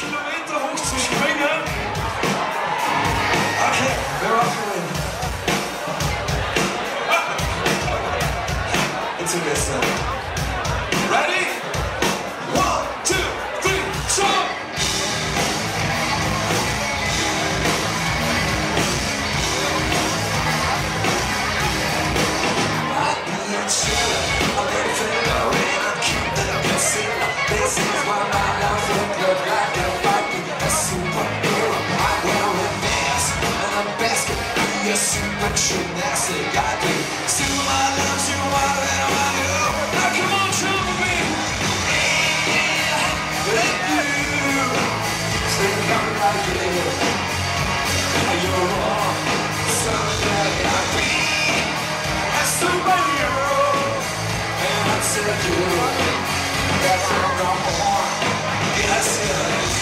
kilómetros Yes, I'm true, I do. Still my love's your and I'm. Now come on, trouble me. Yeah, yeah, let you. think I'm like you. You're wrong. Something I be. A superhero. And I said you. That's where I'm. Yes.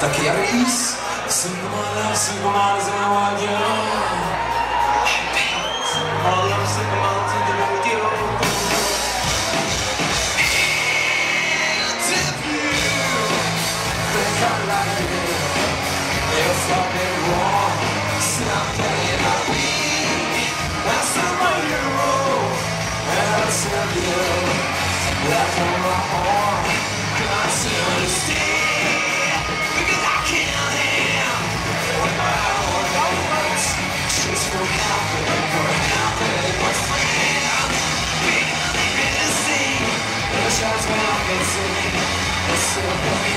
Taky Aris, Superman, Superman, Superman, Superman, I love Superman, Superman, Superman, Superman, Superman, Superman, Superman, Superman, Superman, Superman, time is in, it's so